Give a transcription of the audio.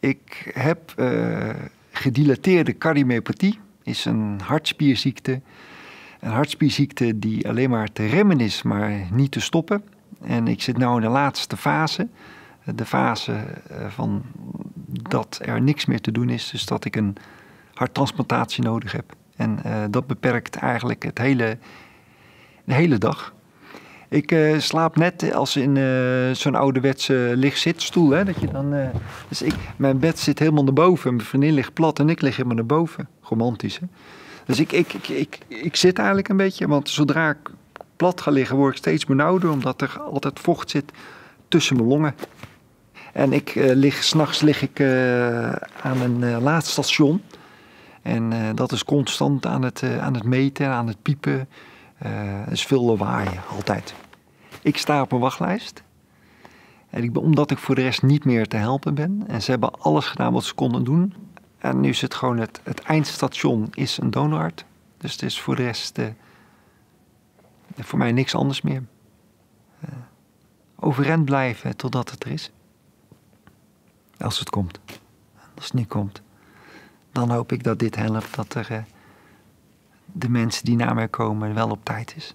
Ik heb uh, gedilateerde cardiomyopathie, is een hartspierziekte. Een hartspierziekte die alleen maar te remmen is, maar niet te stoppen. En ik zit nu in de laatste fase. De fase eh, van dat er niks meer te doen is, dus dat ik een harttransplantatie nodig heb. En uh, dat beperkt eigenlijk het hele, de hele dag. Ik uh, slaap net als in uh, zo'n ouderwetse licht-zitstoel. Hè, dat je dan, uh, dus ik, mijn bed zit helemaal naar boven. Mijn vriendin ligt plat en ik lig helemaal naar boven. Romantisch, hè? Dus ik, ik, ik, ik, ik zit eigenlijk een beetje, want zodra ik plat ga liggen, word ik steeds benauwder, omdat er altijd vocht zit tussen mijn longen. En ik lig, s'nachts lig ik aan een laadstation. En dat is constant aan het, aan het meten, aan het piepen. Er is veel lawaai, altijd. Ik sta op een wachtlijst. En ik, omdat ik voor de rest niet meer te helpen ben. En ze hebben alles gedaan wat ze konden doen. En nu is het gewoon het, eindstation is een donorhart. Dus het is voor de rest uh, voor mij niks anders meer. Uh, overeind blijven totdat het er is. Als het komt. Als het niet komt. Dan hoop ik dat dit helpt. Dat er de mensen die naar mij komen wel op tijd is.